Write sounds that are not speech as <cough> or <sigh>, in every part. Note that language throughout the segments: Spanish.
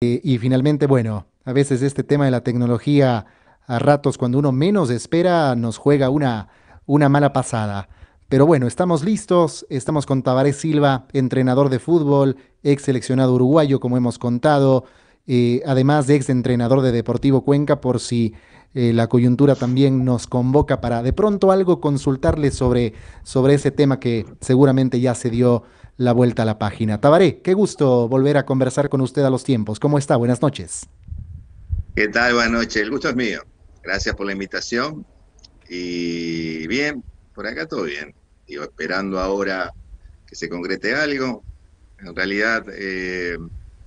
Eh, y finalmente, bueno, a veces este tema de la tecnología, a ratos cuando uno menos espera, nos juega una, una mala pasada. Pero bueno, estamos listos, estamos con Tabaré Silva, entrenador de fútbol, ex seleccionado uruguayo, como hemos contado, eh, además de ex entrenador de Deportivo Cuenca, por si eh, la coyuntura también nos convoca para de pronto algo consultarle sobre, sobre ese tema que seguramente ya se dio la vuelta a la página. Tabaré, qué gusto volver a conversar con usted a los tiempos. ¿Cómo está? Buenas noches. ¿Qué tal? Buenas noches. El gusto es mío. Gracias por la invitación. Y bien, por acá todo bien. Digo, esperando ahora que se concrete algo. En realidad, eh,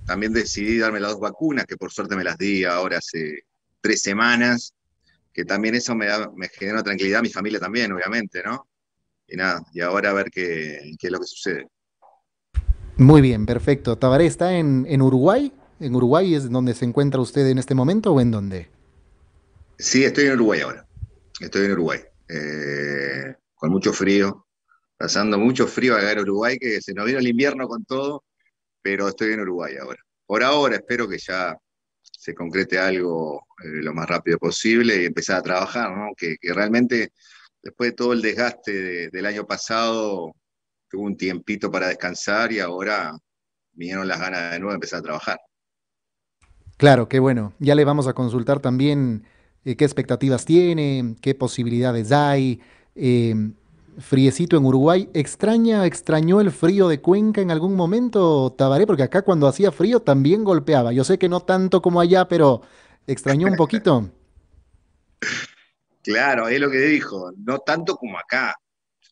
también decidí darme las dos vacunas, que por suerte me las di ahora hace tres semanas, que también eso me, da, me genera tranquilidad mi familia también, obviamente, ¿no? Y nada, y ahora a ver qué, qué es lo que sucede. Muy bien, perfecto. ¿Tabaré está en, en, Uruguay? ¿En Uruguay es donde se encuentra usted en este momento o en dónde? Sí, estoy en Uruguay ahora. Estoy en Uruguay. Eh, con mucho frío, pasando mucho frío acá en Uruguay, que se nos vino el invierno con todo, pero estoy en Uruguay ahora. Por ahora espero que ya se concrete algo eh, lo más rápido posible y empezar a trabajar, ¿no? Que, realmente después de todo el desgaste de, del año pasado, tuve un tiempito para descansar y ahora vinieron las ganas de nuevo de empezar a trabajar. Claro, qué bueno. Ya le vamos a consultar también eh, qué expectativas tiene, qué posibilidades hay. Eh, friecito en Uruguay. ¿Extraña, extrañó el frío de Cuenca en algún momento, Tabaré? Porque acá cuando hacía frío también golpeaba. Yo sé que no tanto como allá, pero extrañó un poquito. <laughs> Claro, es lo que dijo, no tanto como acá.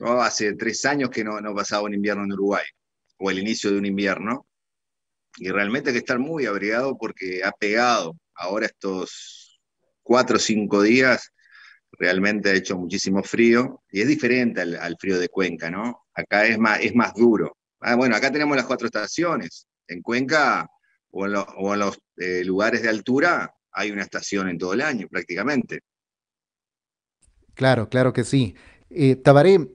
Yo hace tres años que no, no pasaba un invierno en Uruguay, o el inicio de un invierno, y realmente hay que estar muy abrigado porque ha pegado ahora estos cuatro o cinco días, realmente ha hecho muchísimo frío y es diferente al, frío de Cuenca, ¿no? Acá es más, es más duro. Ah, bueno, acá tenemos las cuatro estaciones. En Cuenca o en, lo, o en los eh, lugares de altura hay una estación en todo el año prácticamente. Claro, claro que sí. Eh, Tabaré,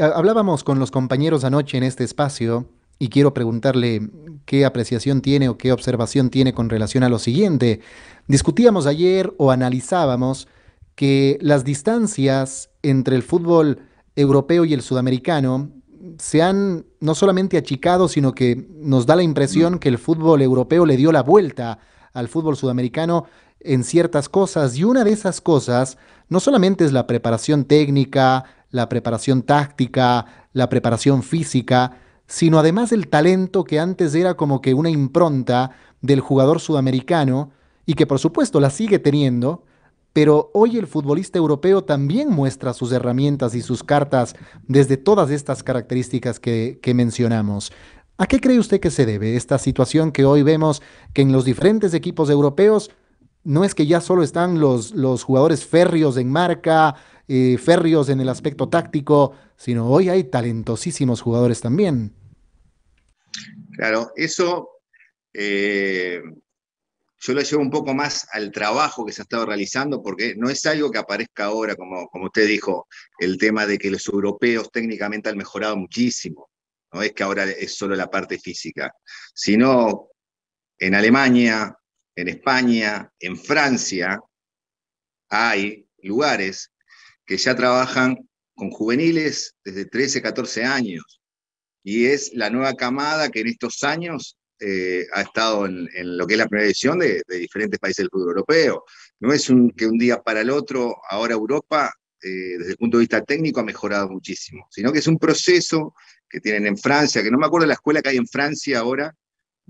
hablábamos con los compañeros anoche en este espacio y quiero preguntarle qué apreciación tiene o qué observación tiene con relación a lo siguiente. Discutíamos ayer o analizábamos que las distancias entre el fútbol europeo y el sudamericano se han no solamente achicado, sino que nos da la impresión que el fútbol europeo le dio la vuelta al fútbol sudamericano en ciertas cosas y una de esas cosas no solamente es la preparación técnica, la preparación táctica, la preparación física, sino además el talento que antes era como que una impronta del jugador sudamericano y que por supuesto la sigue teniendo, pero hoy el futbolista europeo también muestra sus herramientas y sus cartas desde todas estas características que, que, mencionamos. ¿A qué cree usted que se debe esta situación que hoy vemos que en los diferentes equipos europeos no es que ya solo están los, los jugadores férreos en marca, eh, férreos en el aspecto táctico, sino hoy hay talentosísimos jugadores también? Claro, eso eh, yo lo llevo un poco más al trabajo que se ha estado realizando, porque no es algo que aparezca ahora, como, como usted dijo, el tema de que los europeos técnicamente han mejorado muchísimo. No es que ahora es solo la parte física, sino en Alemania, en España, en Francia, hay lugares que ya trabajan con juveniles desde 13, 14 años. Y es la nueva camada que en estos años eh, ha estado en, lo que es la primera edición de, de, diferentes países del fútbol europeo. No es que un día para el otro, ahora Europa, eh, desde el punto de vista técnico, ha mejorado muchísimo, sino que es un proceso que tienen en Francia, que no me acuerdo de la escuela que hay en Francia ahora,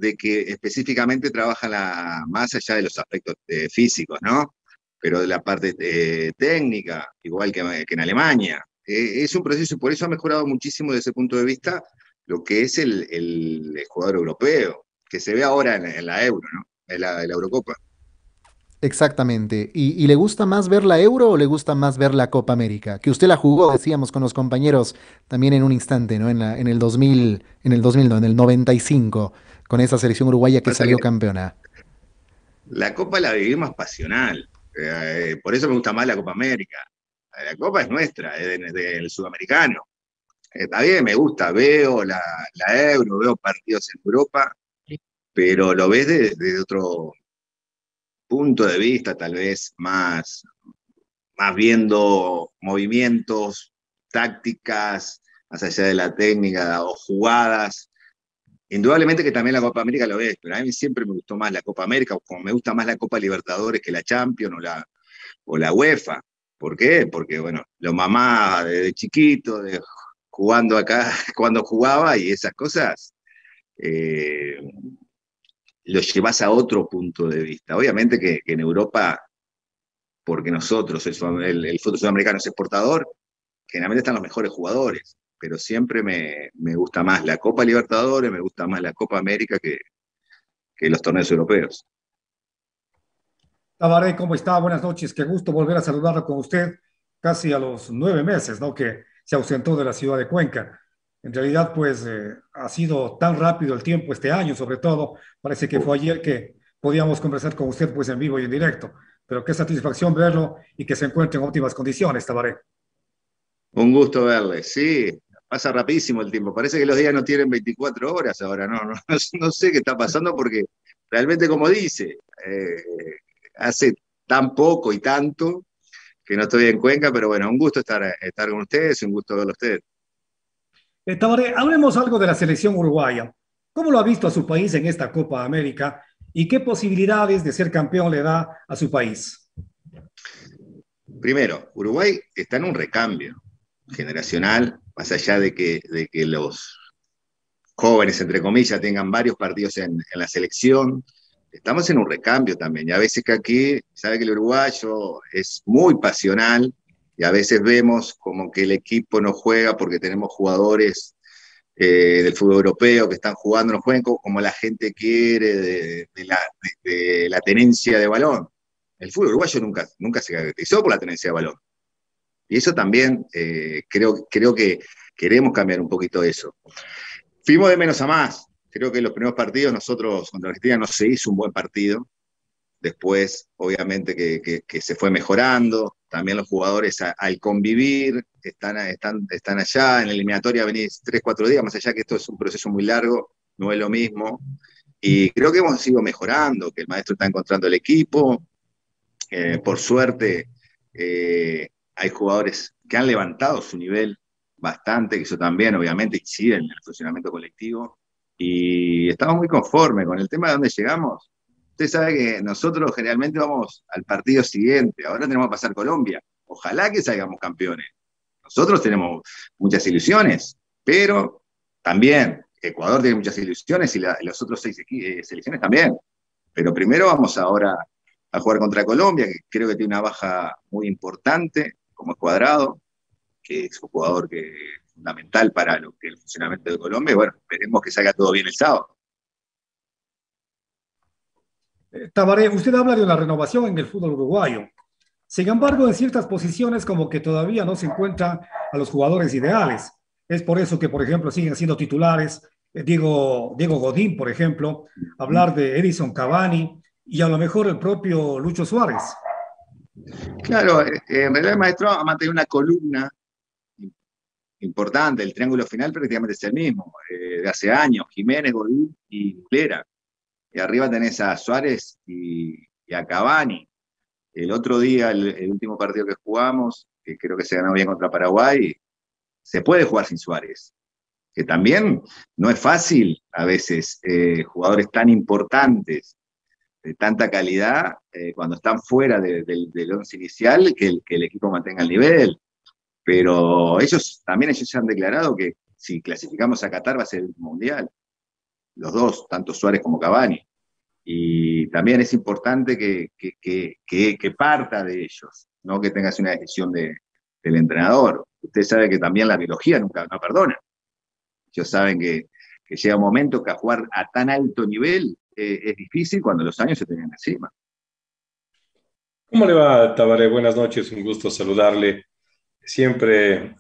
de que específicamente trabaja la, más allá de los aspectos eh, físicos, ¿no? Pero de la parte eh, técnica, igual que, en Alemania. Eh, es un proceso, por eso ha mejorado muchísimo desde ese punto de vista lo que es el, jugador europeo, que se ve ahora en, la Euro, ¿no? En la, Eurocopa. Exactamente. ¿Y, ¿Y, le gusta más ver la Euro o le gusta más ver la Copa América? Que usted la jugó, decíamos con los compañeros también en un instante, ¿no? En, el 2000, en el 2000, no, en el 95, con esa selección uruguaya que salió que campeona. La Copa la viví más pasional. Eh, por eso me gusta más la Copa América. La Copa es nuestra, es del de, sudamericano. Está bien, me gusta, veo la, la Euro, veo partidos en Europa, pero lo ves desde, otro punto de vista, tal vez más, más viendo movimientos, tácticas, más allá de la técnica o jugadas. Indudablemente que también la Copa América lo ves, pero a mí siempre me gustó más la Copa América, o como me gusta más la Copa Libertadores que la Champions o la, o la UEFA. ¿Por qué? Porque, bueno, lo mamá desde chiquito, de, jugando acá, <laughs> cuando jugaba y esas cosas, eh, lo llevas a otro punto de vista. Obviamente que, en Europa, porque nosotros, el, el, fútbol sudamericano es exportador, generalmente están los mejores jugadores, pero siempre me, gusta más la Copa Libertadores, me gusta más la Copa América que, que los torneos europeos. Tabaré, ¿cómo está? Buenas noches. Qué gusto volver a saludarlo con usted casi a los nueve meses, ¿no? Que se ausentó de la ciudad de Cuenca. En realidad, pues eh, ha sido tan rápido el tiempo este año, sobre todo. Parece que fue ayer que podíamos conversar con usted, pues en vivo y en directo. Pero qué satisfacción verlo y que se encuentre en óptimas condiciones, Tabaré. Un gusto verle, sí. Pasa rapidísimo el tiempo. Parece que los días no tienen 24 horas ahora. No, no, no sé qué está pasando porque realmente, como dice, eh, hace tan poco y tanto que no estoy en Cuenca, pero bueno, un gusto estar, estar con ustedes, un gusto verlo a ustedes. Eh, hablemos algo de la selección uruguaya. ¿Cómo lo ha visto a su país en esta Copa América y qué posibilidades de ser campeón le da a su país? Primero, Uruguay está en un recambio generacional, más allá de que, de los jóvenes, entre comillas, tengan varios partidos en, la selección, estamos en un recambio también. Y a veces que aquí, sabe que el uruguayo es muy pasional y a veces vemos como que el equipo no juega porque tenemos jugadores eh, del fútbol europeo que están jugando, no juegan como la gente quiere de, la, tenencia de balón. El fútbol uruguayo nunca, nunca se caracterizó por la tenencia de balón. Y eso también eh, creo, creo que queremos cambiar un poquito eso. Fuimos de menos a más. Creo que en los primeros partidos nosotros contra Argentina no se hizo un buen partido. Después, obviamente, que, se fue mejorando. También los jugadores al convivir están, están, están allá. En la eliminatoria venís tres, cuatro días, más allá que esto es un proceso muy largo, no es lo mismo. Y creo que hemos ido mejorando, que el maestro está encontrando el equipo. Eh, por suerte, eh, hay jugadores que han levantado su nivel bastante, que eso también obviamente incide en el funcionamiento colectivo y estamos muy conformes con el tema de dónde llegamos. Usted sabe que nosotros generalmente vamos al partido siguiente, ahora tenemos que pasar Colombia. Ojalá que salgamos campeones. Nosotros tenemos muchas ilusiones, pero también Ecuador tiene muchas ilusiones y los otros seis eh, selecciones también. Pero primero vamos ahora a jugar contra Colombia, que creo que tiene una baja muy importante, como es cuadrado, que es un jugador que fundamental para lo que el funcionamiento de Colombia. bueno, esperemos que salga todo bien el sábado. Eh, Tabaré, usted habla de una renovación en el fútbol uruguayo. Sin embargo, en ciertas posiciones como que todavía no se encuentran a los jugadores ideales. Es por eso que, por ejemplo, siguen siendo titulares eh, Diego, Diego Godín, por ejemplo, hablar de Edison Cavani y a lo mejor el propio Lucho Suárez. Claro, eh, en realidad el maestro ha mantenido una columna importante, el triángulo final prácticamente es el mismo, eh, de hace años, Jiménez, Godín y Mulera. Y arriba tenés a Suárez y, a Cavani. El otro día, el, último partido que jugamos, que creo que se ganó bien contra Paraguay, se puede jugar sin Suárez. Que también no es fácil a veces eh, jugadores tan importantes, de tanta calidad, eh, cuando están fuera del once inicial, que el, que equipo mantenga el nivel. Pero ellos también ellos han declarado que si clasificamos a Qatar va a ser mundial. Los dos, tanto Suárez como Cavani. Y también es importante que, que, parta de ellos, no que tengas una decisión de, del entrenador. Usted sabe que también la biología nunca no perdona. Ellos saben que, llega un momento que a jugar a tan alto nivel eh, es difícil cuando los años se tienen encima. ¿Cómo le va, Tabaré? Buenas noches, un gusto saludarle. Siempre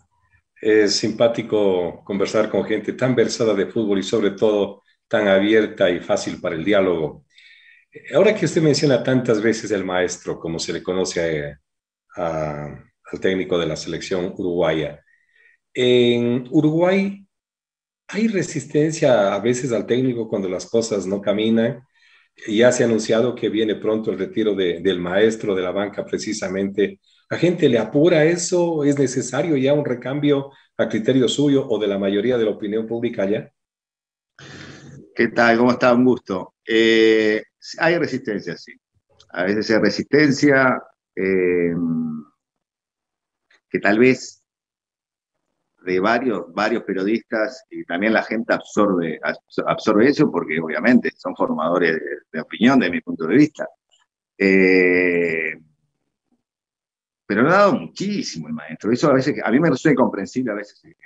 es simpático conversar con gente tan versada de fútbol y sobre todo tan abierta y fácil para el diálogo. Ahora que usted menciona tantas veces el maestro, como se le conoce al técnico de la selección uruguaya, en Uruguay hay resistencia a veces al técnico cuando las cosas no caminan. Ya se ha anunciado que viene pronto el retiro del maestro de la banca precisamente. ¿La gente le apura eso? ¿Es necesario ya un recambio a criterio suyo o de la mayoría de la opinión pública ya? ¿Qué tal? ¿Cómo está? Un gusto. Eh, hay resistencia, sí. A veces hay resistencia eh, que tal vez de varios, varios periodistas y también la gente absorbe, absorbe eso porque obviamente son formadores de, opinión desde mi punto de vista. Eh, pero ha dado muchísimo el maestro. Eso a veces, a mí me resulta incomprensible a veces eh,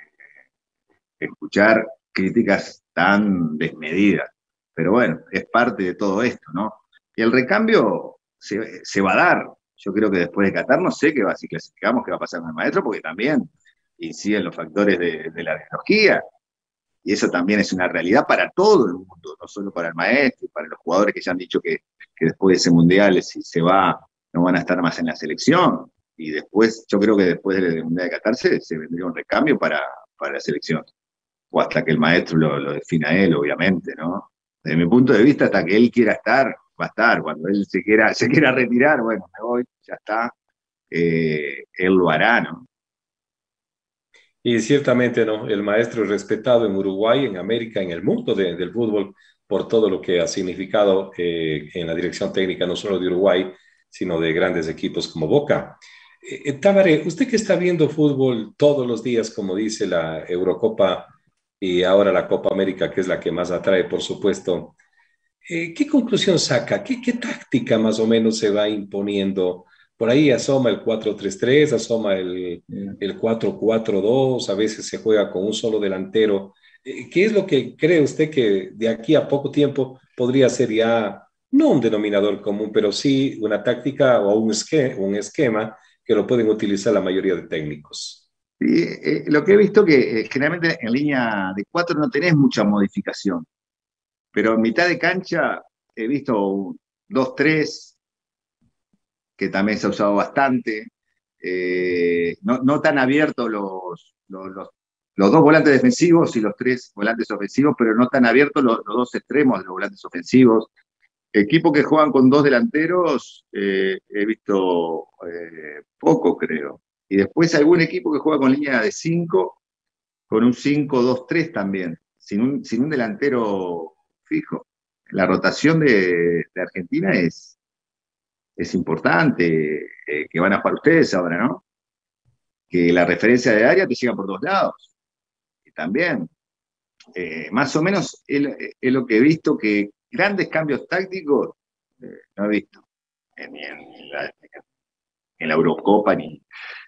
escuchar críticas tan desmedidas. Pero bueno, es parte de todo esto, ¿no? Y el recambio se, se va a dar. Yo creo que después de Qatar no sé qué va, si clasificamos, qué va a pasar con el maestro, porque también inciden los factores de, la biología. Y eso también es una realidad para todo el mundo, no solo para el maestro, para los jugadores que ya han dicho que, después de ese mundial, si se va, no van a estar más en la selección. Y después, yo creo que después del Mundial de Qatar se, vendría un recambio para, para, la selección. O hasta que el maestro lo, lo defina él, obviamente, ¿no? Desde mi punto de vista, hasta que él quiera estar, va a estar. Cuando él se quiera, <laughs> se quiera retirar, bueno, me voy, ya está. Eh, él lo hará, ¿no? Y ciertamente, ¿no? El maestro es respetado en Uruguay, en América, en el mundo del fútbol, por todo lo que ha significado eh, en la dirección técnica, no solo de Uruguay, sino de grandes equipos como Boca. Eh, eh usted que está viendo fútbol todos los días, como dice la Eurocopa y ahora la Copa América, que es la que más atrae, por supuesto, eh, ¿qué conclusión saca? ¿Qué, ¿Qué táctica más o menos se va imponiendo por ahí asoma el 4-3-3, asoma el, el 4-4-2, a veces se juega con un solo delantero. Eh, ¿Qué es lo que cree usted que de aquí a poco tiempo podría ser ya, no un denominador común, pero sí una táctica o un esquema, un esquema que lo pueden utilizar la mayoría de técnicos? Sí, eh, lo que he visto que eh, generalmente en línea de 4 no tenés mucha modificación, pero en mitad de cancha he visto 2-3, que también se ha usado bastante. Eh, no, tan abiertos los, los, dos volantes defensivos y los tres volantes ofensivos, pero no tan abiertos los, dos extremos de los volantes ofensivos. Equipos que juegan con dos delanteros, eh, he visto eh, poco, creo. Y después algún equipo que juega con línea de cinco, con un 5-2-3 también, sin un, sin un delantero fijo. La rotación de Argentina es, es importante, eh, que van a jugar ustedes ahora, ¿no? Que la referencia de área te llega por dos lados. Y también, eh, más o menos es, lo que he visto, que grandes cambios tácticos eh, no he visto, en, la, Eurocopa ni,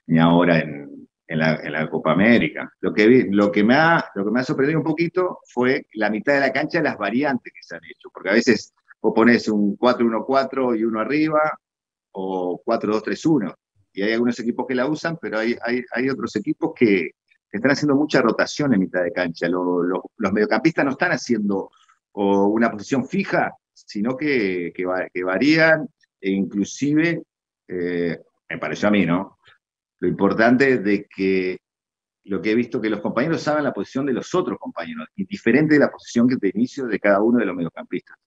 ni ahora en, la, Copa América. Lo que, vi, lo, que me ha, lo que me ha sorprendido un poquito fue la mitad de la cancha, las variantes que se han hecho, porque a veces o pones un 4-1-4 y uno arriba, o 4-2-3-1. Y hay algunos equipos que la usan, pero hay, hay, otros equipos que, están haciendo mucha rotación en mitad de cancha. los mediocampistas no están haciendo una posición fija, sino que, que, varían e inclusive, eh, me pareció a mí, ¿no? Lo importante es de que lo que he visto que los compañeros saben la posición de los otros compañeros, y diferente de la posición que de inicio de cada uno de los mediocampistas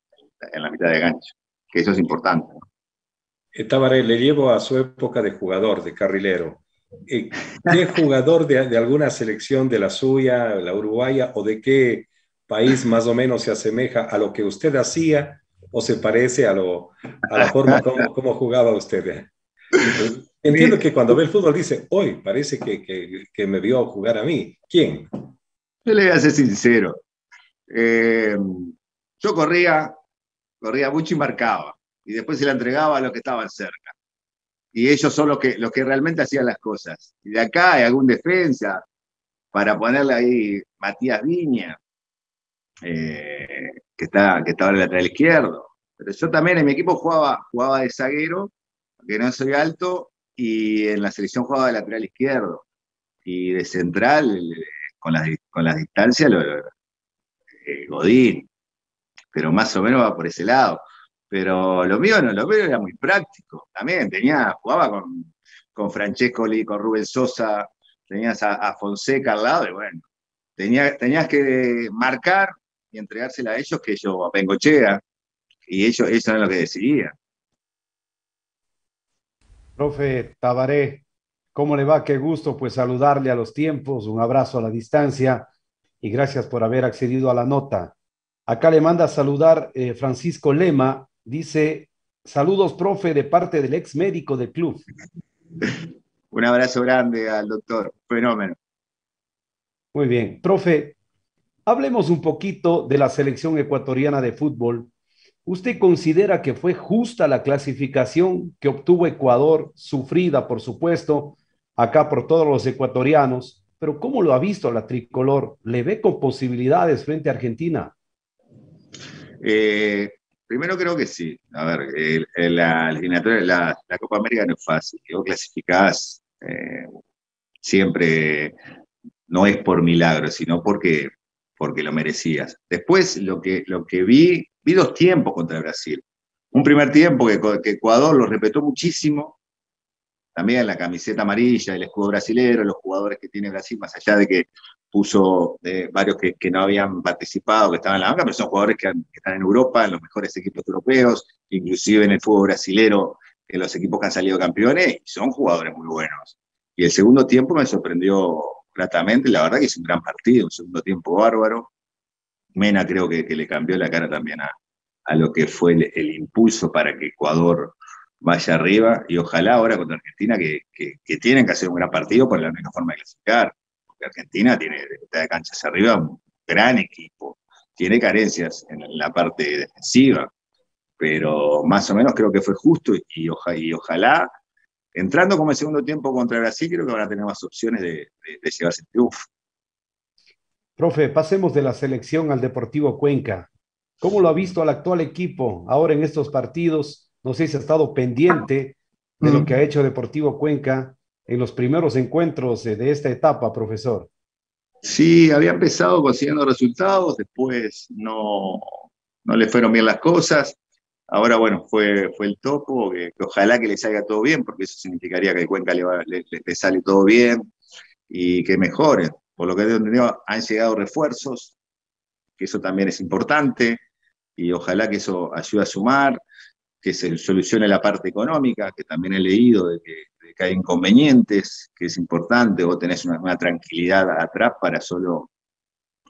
en la mitad de gancho, que eso es importante. Eh, Tabaré, le llevo a su época de jugador, de carrilero. Eh, ¿Qué <laughs> jugador de, de, alguna selección de la suya, la uruguaya, o de qué país más o menos se asemeja a lo que usted hacía o se parece a, lo, a la forma como, <laughs> como jugaba usted? Entiendo que cuando ve el fútbol dice, hoy parece que, que, que, me vio jugar a mí. ¿Quién? Yo le voy a ser sincero. Eh, yo corría corría mucho y marcaba, y después se la entregaba a los que estaban cerca. Y ellos son los que, los que realmente hacían las cosas. Y de acá hay algún defensa para ponerle ahí Matías Viña, eh, que, está, que estaba en el lateral izquierdo. Pero yo también en mi equipo jugaba, jugaba de zaguero, que no soy alto, y en la selección jugaba de lateral izquierdo. Y de central, con las, con las distancias, lo, eh, Godín pero más o menos va por ese lado. Pero lo mío no, lo mío era muy práctico. También tenía, jugaba con, con Francesco con Rubén Sosa, tenías a, Fonseca al lado, y bueno, tenía, tenías que marcar y entregársela a ellos que ellos a Bengochea, y ellos, eso era lo que decidían. Profe Tabaré, ¿cómo le va? Qué gusto pues saludarle a los tiempos, un abrazo a la distancia y gracias por haber accedido a la nota. Acá le manda a saludar eh, Francisco Lema, dice, saludos, profe, de parte del ex médico del club. Un abrazo grande al doctor, fenómeno. Muy bien, profe, hablemos un poquito de la selección ecuatoriana de fútbol. ¿Usted considera que fue justa la clasificación que obtuvo Ecuador, sufrida, por supuesto, acá por todos los ecuatorianos? Pero ¿cómo lo ha visto la tricolor? ¿Le ve con posibilidades frente a Argentina? Eh, primero creo que sí. A ver, la, la, la, Copa América no es fácil. Vos clasificás eh, siempre, no es por milagro, sino porque, porque lo merecías. Después, lo que, lo que vi, vi dos tiempos contra Brasil. Un primer tiempo que, que Ecuador lo respetó muchísimo, también la camiseta amarilla, el escudo brasilero, los jugadores que tiene Brasil, más allá de que puso eh, varios que, que, no habían participado, que estaban en la banca, pero son jugadores que, están en Europa, en los mejores equipos europeos, inclusive en el fútbol brasilero, en los equipos que han salido campeones, y son jugadores muy buenos. Y el segundo tiempo me sorprendió gratamente, la verdad que es un gran partido, un segundo tiempo bárbaro. Mena creo que, que le cambió la cara también a, a lo que fue el, el impulso para que Ecuador vaya arriba y ojalá ahora contra Argentina que, que, tienen que hacer un gran partido por la única forma de clasificar, porque Argentina tiene de mitad de cancha hacia arriba un gran equipo, tiene carencias en la parte defensiva, pero más o menos creo que fue justo y, y ojalá, entrando como el segundo tiempo contra Brasil, creo que van a tener más opciones de, de llevarse el triunfo. Profe, pasemos de la selección al Deportivo Cuenca. ¿Cómo lo ha visto al actual equipo ahora en estos partidos? No sé si ha estado pendiente de lo que ha hecho Deportivo Cuenca en los primeros encuentros de esta etapa, profesor. Sí, había empezado consiguiendo resultados, después no, no le fueron bien las cosas. Ahora, bueno, fue, fue el topo, que, ojalá que le salga todo bien, porque eso significaría que Cuenca le, le, le sale todo bien y que mejore. Por lo que he entendido, han llegado refuerzos, que eso también es importante, y ojalá que eso ayude a sumar que se solucione la parte económica, que también he leído de que, de hay inconvenientes, que es importante, vos tenés una, una, tranquilidad atrás para solo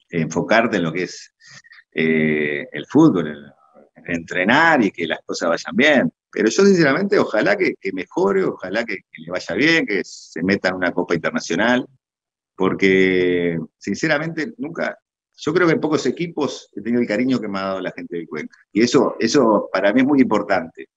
enfocarte en lo que es eh, el fútbol, entrenar y que las cosas vayan bien. Pero yo sinceramente ojalá que, mejore, ojalá que, le vaya bien, que se meta en una Copa Internacional, porque sinceramente nunca, yo creo que en pocos equipos he tenido el cariño que me ha dado la gente del Cuenca. Y eso, eso para mí es muy importante.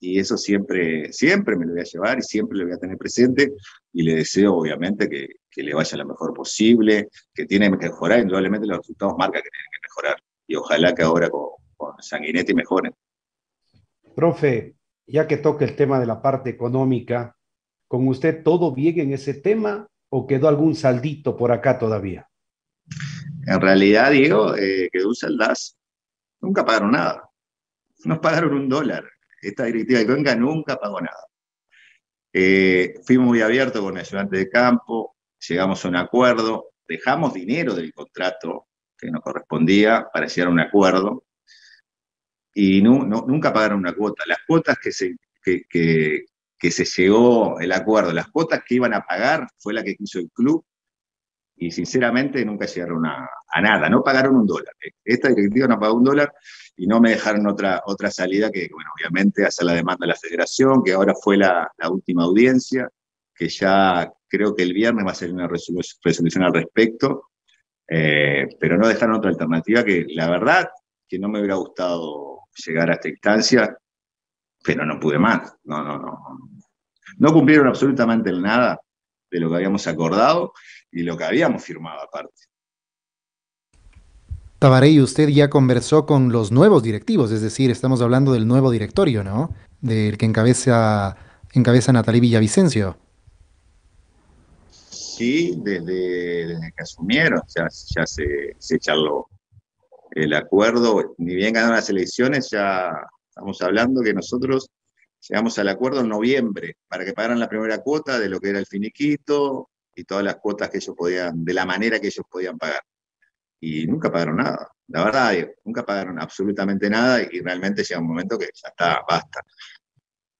Y eso siempre, siempre me lo voy a llevar y siempre lo voy a tener presente. Y le deseo, obviamente, que, que le vaya lo mejor posible, que tiene que mejorar. Indudablemente los resultados marcan que tienen que mejorar. Y ojalá que ahora con, con Sanguinetti mejoren. Profe, ya que toca el tema de la parte económica, ¿con usted todo bien en ese tema o quedó algún saldito por acá todavía? En realidad, Diego, eh, que usa el DAS, nunca pagaron nada. Nos pagaron un dólar. Esta directiva de Cuenca nunca pagó nada. Eh, fuimos muy abiertos con el ayudante de campo, llegamos a un acuerdo, dejamos dinero del contrato que nos correspondía para llegar a un acuerdo y no, nunca pagaron una cuota. Las cuotas que se, que, que se llegó el acuerdo, las cuotas que iban a pagar fue la que quiso el club y sinceramente nunca llegaron a, a, nada, no pagaron un dólar. Esta directiva no pagó un dólar y no me dejaron otra, otra salida que, bueno, obviamente hacer la demanda a la federación, que ahora fue la, la última audiencia, que ya creo que el viernes va a ser una resolución al respecto, eh, pero no dejaron otra alternativa que la verdad que no me hubiera gustado llegar a esta instancia, pero no pude más, no, no, no. No cumplieron absolutamente nada de lo que habíamos acordado y lo que habíamos firmado aparte. Tabaré, y usted ya conversó con los nuevos directivos, es decir, estamos hablando del nuevo directorio, ¿no? Del que encabeza, encabeza Natalí Villavicencio. Sí, desde, desde que asumieron, ya, ya se, se charló el acuerdo, ni bien ganaron las elecciones, ya estamos hablando que nosotros llegamos al acuerdo en noviembre para que pagaran la primera cuota de lo que era el finiquito, y todas las cuotas que ellos podían, de la manera que ellos podían pagar. Y nunca pagaron nada. La verdad, nunca pagaron absolutamente nada y realmente llega un momento que ya está, basta.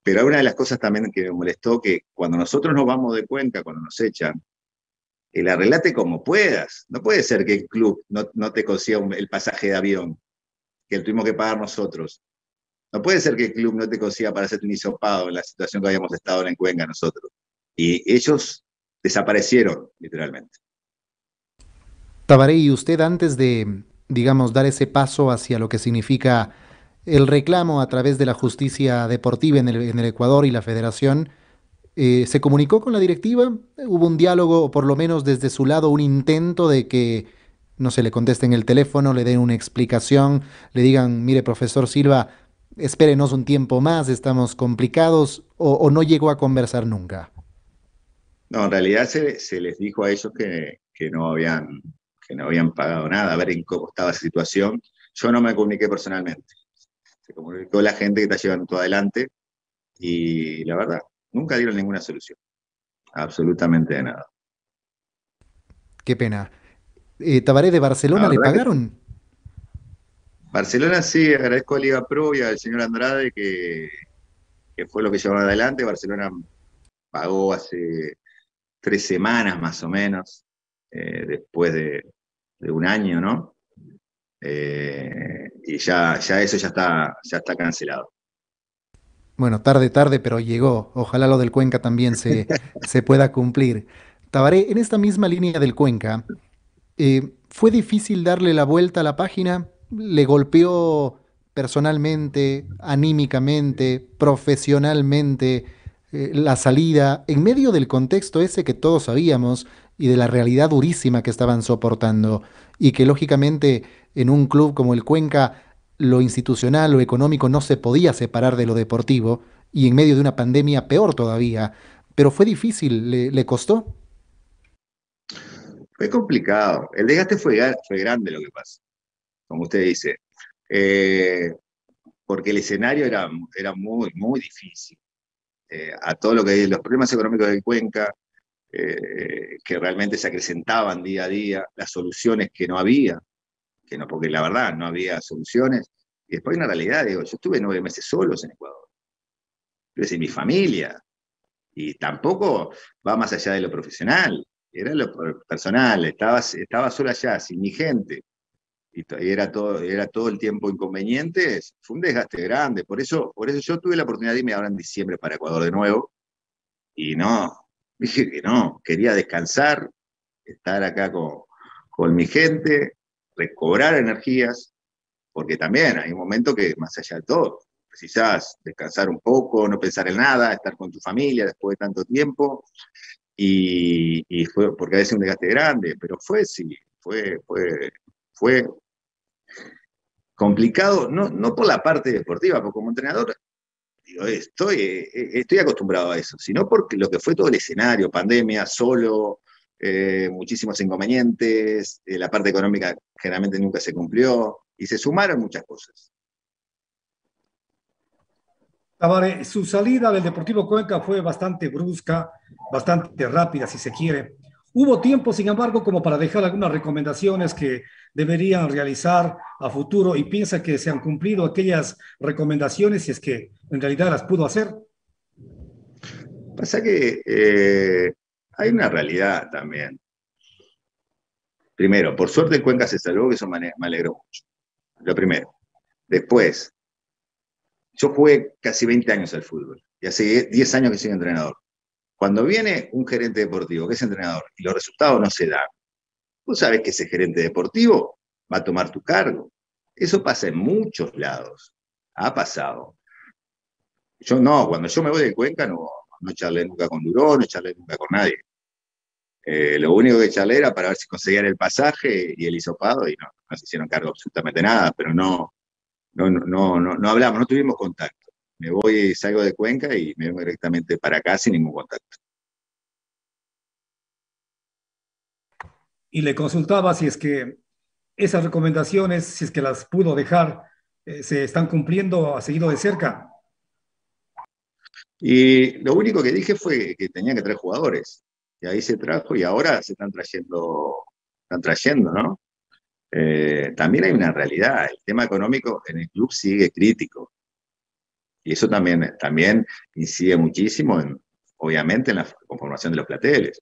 Pero una de las cosas también que me molestó que cuando nosotros nos vamos de Cuenca, cuando nos echan, el arreglate como puedas. No puede ser que el club no, te consiga el pasaje de avión, que tuvimos que pagar nosotros. No puede ser que el club no te consiga para hacerte un hisopado en la situación que habíamos estado en Cuenca nosotros. Y ellos desaparecieron, literalmente. Tabaré, y usted antes de, digamos, dar ese paso hacia lo que significa el reclamo a través de la justicia deportiva en el Ecuador y la federación, eh, ¿Se comunicó con la directiva? ¿Hubo un diálogo o por lo menos desde su lado un intento de que no se le conteste en el teléfono, le den una explicación, le digan, mire, profesor Silva, espérenos un tiempo más, estamos complicados, o, no llegó a conversar nunca? No, en realidad se, les dijo a ellos que, no habían, que no habían pagado nada, a ver en cómo estaba esa situación. Yo no me comuniqué personalmente. Se comunicó la gente que está llevando todo adelante y la verdad, Nunca dieron ninguna solución. Absolutamente de nada. Qué pena. Eh, Tabaré de Barcelona le pagaron. Barcelona sí, agradezco a Liga Pro y al señor Andrade que, fue lo que llevaron adelante. Barcelona pagó hace tres semanas más o menos, eh, después de, un año, ¿no? Eh, y ya, ya eso ya está, ya está cancelado. Bueno, tarde, tarde, pero llegó. Ojalá lo del Cuenca también se, <laughs> se pueda cumplir. Tabaré, en esta misma línea del Cuenca, eh, ¿fue difícil darle la vuelta a la página? ¿Le golpeó personalmente, anímicamente, profesionalmente eh, la salida en medio del contexto ese que todos sabíamos y de la realidad durísima que estaban soportando y que lógicamente en un club como el Cuenca lo institucional, lo económico no se podía separar de lo deportivo y en medio de una pandemia peor todavía. Pero fue difícil, ¿le, costó? Fue complicado. El desgaste fue, fue grande lo que pasa, como usted dice. Eh, porque el escenario era, era muy, muy difícil. Eh, a todo lo que los problemas económicos de Cuenca, eh, que realmente se acrecentaban día a día, las soluciones que no había, que no, porque la verdad no había soluciones. Y después hay una realidad, digo, yo estuve nueve meses solos en Ecuador. Yo sin mi familia. Y tampoco va más allá de lo profesional, era lo personal, estaba, estaba solo allá, sin mi gente. Y, era todo, era todo el tiempo inconveniente, fue un desgaste grande. Por eso, por eso yo tuve la oportunidad de irme ahora en diciembre para Ecuador de nuevo. Y no, dije que no, quería descansar, estar acá con, con mi gente, recobrar energías, porque también hay un momento que más allá de todo, precisás descansar un poco, no pensar en nada, estar con tu familia después de tanto tiempo, y, fue porque a veces un desgaste grande, pero fue, sí, fue, fue, fue complicado, no, no por la parte deportiva, porque como entrenador estoy, eh, estoy acostumbrado a eso, sino porque lo que fue todo el escenario, pandemia, solo, eh, muchísimos inconvenientes, eh, la parte económica generalmente nunca se cumplió, y se sumaron muchas cosas. Su salida del Deportivo Cuenca fue bastante brusca, bastante rápida, si se quiere. Hubo tiempo, sin embargo, como para dejar algunas recomendaciones que deberían realizar a futuro y piensa que se han cumplido aquellas recomendaciones si es que en realidad las pudo hacer. Pasa que eh, hay una realidad también. Primero, por suerte Cuenca se salvó, que eso me, alegró mucho. Lo primero. Después, yo jugué casi 20 años al fútbol y hace 10 años que soy entrenador. Cuando viene un gerente deportivo que es entrenador y los resultados no se dan, tú sabes que ese gerente deportivo va a tomar tu cargo. Eso pasa en muchos lados. Ha pasado. Yo no, cuando yo me voy de Cuenca no, no charlé nunca con Durón, no charlé nunca con nadie. Eh, lo único que charlé era para ver si conseguían el pasaje y el hisopado y no, no se hicieron cargo absolutamente nada, pero no, no, no, no, no hablamos, no tuvimos contacto. Me voy, y salgo de Cuenca y me vengo directamente para acá sin ningún contacto. Y le consultaba si es que esas recomendaciones, si es que las pudo dejar, eh, se están cumpliendo, ha seguido de cerca. Y lo único que dije fue que tenía que traer jugadores. Y ahí se trajo y ahora se están trayendo, están trayendo, ¿no? Eh, también hay una realidad, el tema económico en el club sigue crítico. Y eso también, también incide muchísimo, en, obviamente, en la conformación de los plateles.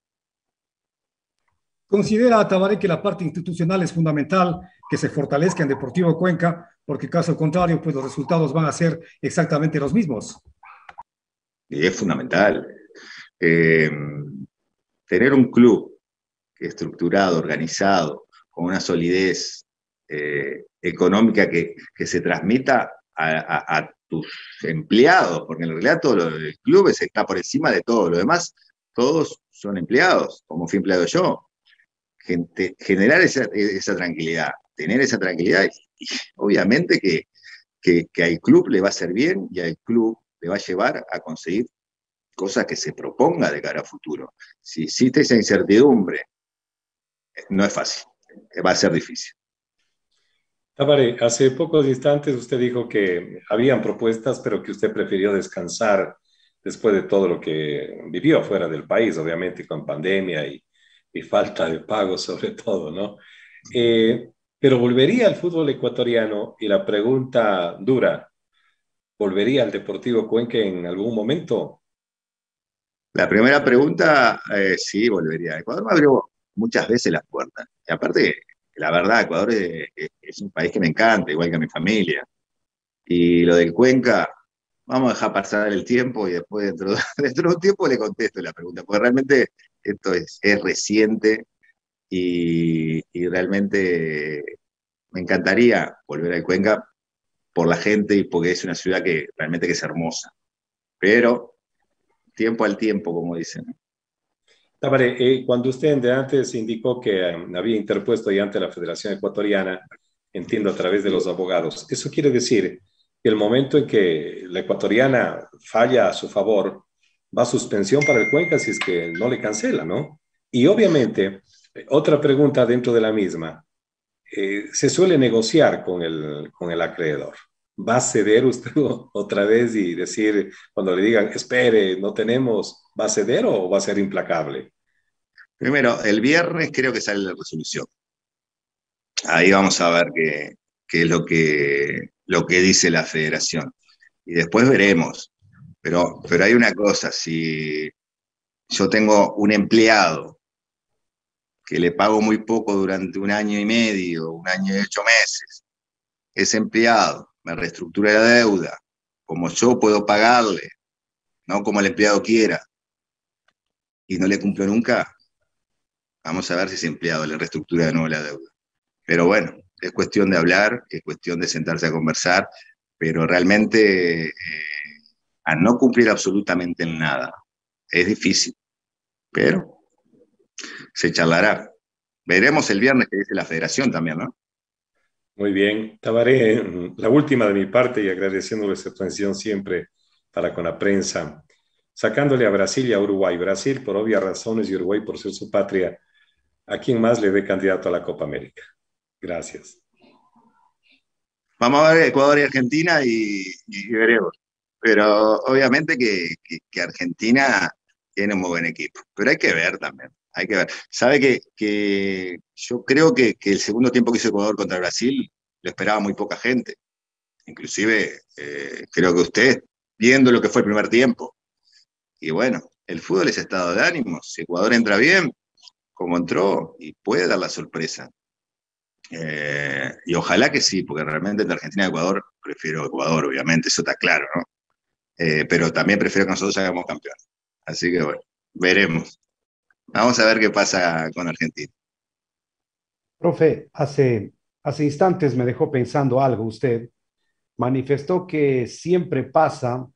Considera Tabaré que la parte institucional es fundamental, que se fortalezca en Deportivo Cuenca, porque caso contrario, pues los resultados van a ser exactamente los mismos. Y es fundamental. Eh, tener un club estructurado, organizado, con una solidez eh, económica que, se transmita a, tus empleados, porque en realidad todo el club está por encima de todo, lo demás, todos son empleados, como fui empleado yo. Generar esa, tranquilidad, tener esa tranquilidad, y obviamente que, que, al club le va a hacer bien y al club le va a llevar a conseguir cosas que se proponga de cara a futuro. Si existe esa incertidumbre, no es fácil, va a ser difícil. Tabare, hace pocos instantes usted dijo que habían propuestas, pero que usted prefirió descansar después de todo lo que vivió fuera del país, obviamente con pandemia y, falta de pago sobre <laughs> todo, ¿no? Eh, pero volvería al fútbol ecuatoriano y la pregunta dura, ¿volvería al Deportivo Cuenca en algún momento? La primera pregunta, eh, sí, volvería. Ecuador me abrió muchas veces las puertas. Y aparte, la verdad, Ecuador es, un país que me encanta, igual que a mi familia. Y lo del Cuenca, vamos a dejar pasar el tiempo y después dentro, <laughs> dentro de un tiempo le contesto la pregunta, porque realmente esto es, reciente y, y, realmente me encantaría volver al Cuenca por la gente y porque es una ciudad que realmente que es hermosa. Pero tiempo al tiempo, como dicen. Tabare, eh, cuando usted antes indicó que eh, había interpuesto ya ante la Federación Ecuatoriana, entiendo a través de los abogados, eso quiere decir que el momento en que la ecuatoriana falla a su favor, va a suspensión para el Cuenca si es que no le cancela, ¿no? Y obviamente, otra pregunta dentro de la misma, eh, se suele negociar con el, con el acreedor. ¿Va a ceder usted <laughs> otra vez y decir, cuando le digan, espere, no tenemos, ¿va a ceder o va a ser implacable? Primero, el viernes creo que sale la resolución. Ahí vamos a ver qué, es lo que, lo que dice la federación. Y después veremos. Pero, pero hay una cosa, si yo tengo un empleado que le pago muy poco durante un año y medio, un año y ocho meses, ese empleado me reestructura la deuda, como yo puedo pagarle, no como el empleado quiera, y no le cumplo nunca, vamos a ver si ese empleado le reestructura de nuevo la deuda. Pero bueno, es cuestión de hablar, es cuestión de sentarse a conversar, pero realmente eh, a no cumplir absolutamente nada es difícil, pero se charlará. Veremos el viernes que dice la federación también, ¿no? Muy bien. Tabaré, la última de mi parte y agradeciéndole su atención siempre para con la prensa, sacándole a Brasil y a Uruguay. Brasil por obvias razones y Uruguay por ser su patria. ¿A quién más le dé candidato a la Copa América? Gracias. Vamos a ver Ecuador y Argentina y, veremos. Pero obviamente que, Argentina tiene un muy buen equipo. Pero hay que ver también hay que ver. Sabe que, yo creo que, el segundo tiempo que hizo Ecuador contra Brasil lo esperaba muy poca gente. Inclusive, eh, creo que usted, viendo lo que fue el primer tiempo. Y bueno, el fútbol es estado de ánimo. Si Ecuador entra bien, como entró, y puede dar la sorpresa. Eh, y ojalá que sí, porque realmente entre Argentina y Ecuador, prefiero Ecuador, obviamente, eso está claro, ¿no? Eh, pero también prefiero que nosotros hagamos campeón. Así que bueno, veremos. Vamos a ver qué pasa con Argentina. Profe, hace instantes me dejó pensando algo usted. Manifestó que siempre pasa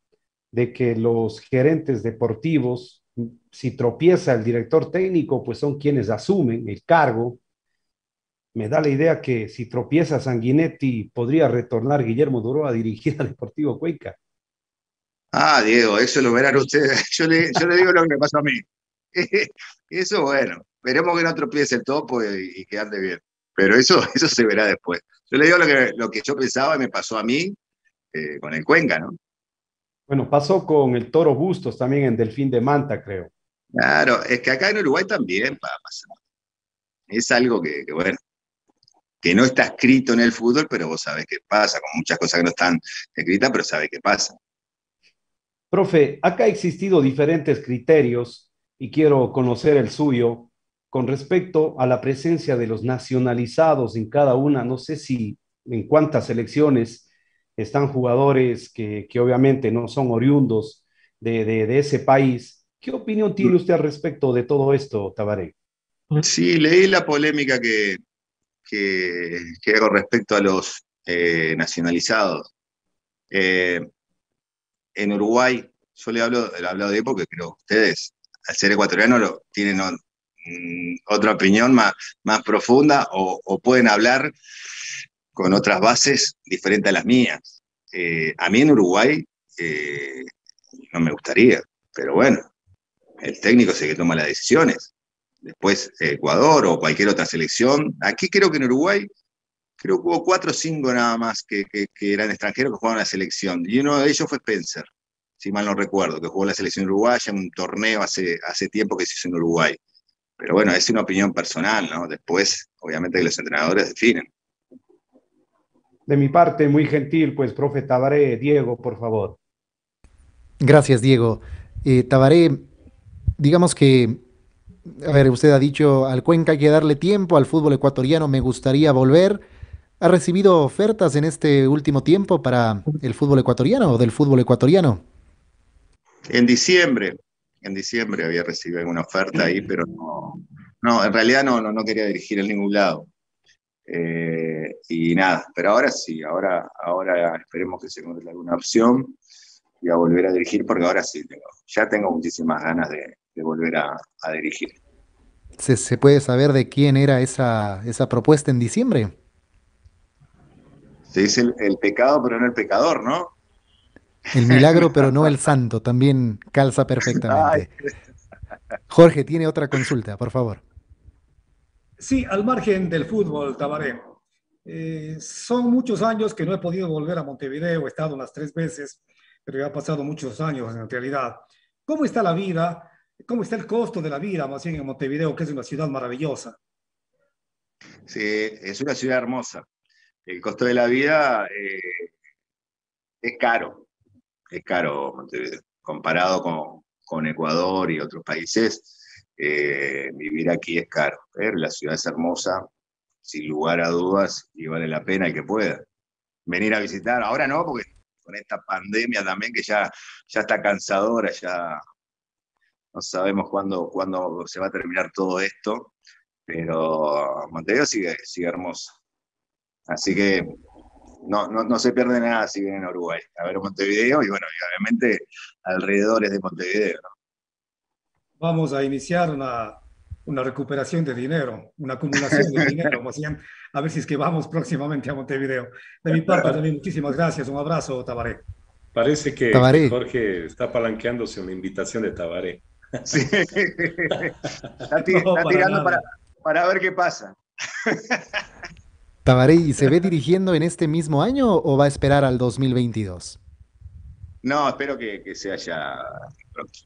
de que los gerentes deportivos, si tropieza el director técnico, pues son quienes asumen el cargo. Me da la idea que si tropieza Sanguinetti, podría retornar Guillermo Duro a dirigir al Deportivo Cuenca. Ah, Diego, eso lo verán ustedes. <laughs> Yo le, yo le digo lo que me pasó a mí. <laughs> eso, bueno, veremos que no tropiece el topo y, que ande bien. Pero eso, <laughs> eso se verá después. Yo le digo lo que, lo que yo pensaba y me pasó a mí eh, con el Cuenca, ¿no? Bueno, pasó con el Toro Bustos también en Delfín de Manta, creo. Claro, es que acá en Uruguay también pasa. Es algo que, bueno, que no está escrito en el fútbol, pero vos sabés qué pasa, con muchas cosas que no están escritas, pero sabés qué pasa. Profe, acá ha existido diferentes criterios y quiero conocer el suyo con respecto a la presencia de los nacionalizados en cada una. No sé si en cuántas selecciones están jugadores que, obviamente no son oriundos de, ese país. ¿Qué opinión tiene usted al respecto de todo esto, Tabaré? Sí, leí la polémica que, que, con respecto a los eh, nacionalizados. Eh, en Uruguay, yo le hablo, le hablo de porque creo que ustedes, al ser ecuatoriano, lo, tienen mm, otra opinión más, más profunda o, pueden hablar con otras bases diferentes a las mías. Eh, a mí en Uruguay no me gustaría, pero bueno, el técnico es el que toma las decisiones después Ecuador o cualquier otra selección. Aquí creo que en Uruguay, creo que hubo cuatro o cinco nada más que, eran extranjeros que jugaban la selección. Y uno de ellos fue Spencer, si mal no recuerdo, que jugó en la selección uruguaya en un torneo hace, hace tiempo que se hizo en Uruguay. Pero bueno, es una opinión personal, ¿no? Después, obviamente, que los entrenadores definen. De mi parte, muy gentil, pues, profe Tabaré, Diego, por favor. Gracias, Diego. Eh, Tabaré, digamos que a ver, usted ha dicho, al Cuenca hay que darle tiempo, al fútbol ecuatoriano me gustaría volver. ¿Ha recibido ofertas en este último tiempo para el fútbol ecuatoriano o del fútbol ecuatoriano? En diciembre, en diciembre había recibido alguna oferta ahí, pero no, no en realidad no, no, quería dirigir en ningún lado. Eh, y nada, pero ahora sí, ahora, ahora esperemos que se encuentre alguna opción y a volver a dirigir, porque ahora sí, ya tengo muchísimas ganas de, de volver a, dirigir. ¿Se, puede saber de quién era esa, esa propuesta en diciembre? Se dice el, pecado, pero no el pecador, ¿no? El milagro, pero no el <laughs> santo, también calza perfectamente. Jorge, tiene otra consulta, por favor. Sí, al margen del fútbol, Tabaré. Eh, son muchos años que no he podido volver a Montevideo, he estado unas tres veces, pero ya ha pasado muchos años en realidad. ¿Cómo está la vida? ¿Cómo está el costo de la vida, más bien en Montevideo, que es una ciudad maravillosa? Sí, es una ciudad hermosa. El costo de la vida eh, es caro, es caro Montevideo. Comparado con, Ecuador y otros países, eh, vivir aquí es caro. Pero la ciudad es hermosa, sin lugar a dudas, y vale la pena el que pueda. Venir a visitar, ahora no, porque con esta pandemia también que ya, ya está cansadora, ya no sabemos cuándo, se va a terminar todo esto, pero Montevideo sigue, sigue hermoso. Así que no, no, se pierde nada si vienen a Uruguay a ver Montevideo y bueno, obviamente alrededores de Montevideo. Vamos a iniciar una, una, recuperación de dinero, una acumulación de dinero, a ver si es que vamos próximamente a Montevideo. De mi parte, también muchísimas gracias, un abrazo, Tabaré. Parece que Jorge está palanqueándose una invitación de Tabaré. <laughs> Sí. Está, <laughs> tirando para, ver qué pasa. Tabaré, ¿y se ve dirigiendo en este mismo año o va a esperar al 2022? No, espero que, que sea ya pronto.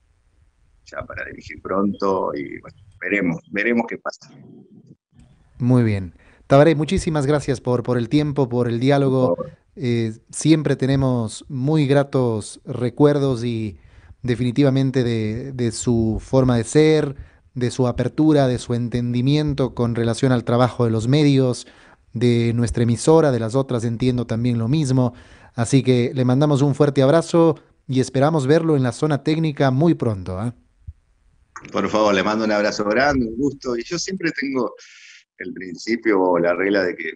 Ya para dirigir pronto y bueno, veremos, veremos qué pasa. Muy bien. Tabaré, muchísimas gracias por, por el tiempo, por el diálogo. Eh, siempre tenemos muy gratos recuerdos y definitivamente de, su forma de ser, de su apertura, de su entendimiento con relación al trabajo de los medios, de nuestra emisora, de las otras entiendo también lo mismo. Así que le mandamos un fuerte abrazo y esperamos verlo en la zona técnica muy pronto. ¿ah? Por favor, le mando un abrazo grande, un gusto. Y yo siempre tengo el principio o la regla de que,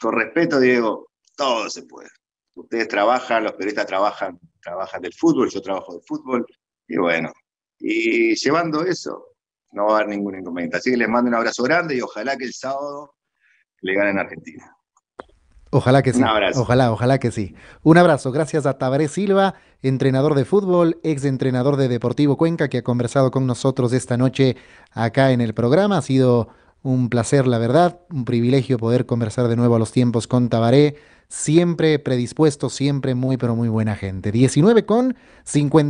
con respeto, Diego, todo se puede. Ustedes trabajan, los periodistas trabajan trabajan del fútbol, yo trabajo del fútbol, y bueno, y llevando eso, no va a haber ningún inconveniente. Así que les mando un abrazo grande y ojalá que el sábado le ganen Argentina. Ojalá que sí. Ojalá, ojalá que sí. Un abrazo. Gracias a Tabaré Silva, entrenador de fútbol, ex entrenador de Deportivo Cuenca, que ha conversado con nosotros esta noche acá en el programa. Ha sido un placer, la verdad, un privilegio poder conversar de nuevo a los tiempos con Tabaré siempre predispuesto, siempre muy, pero muy buena gente. 19 con 50.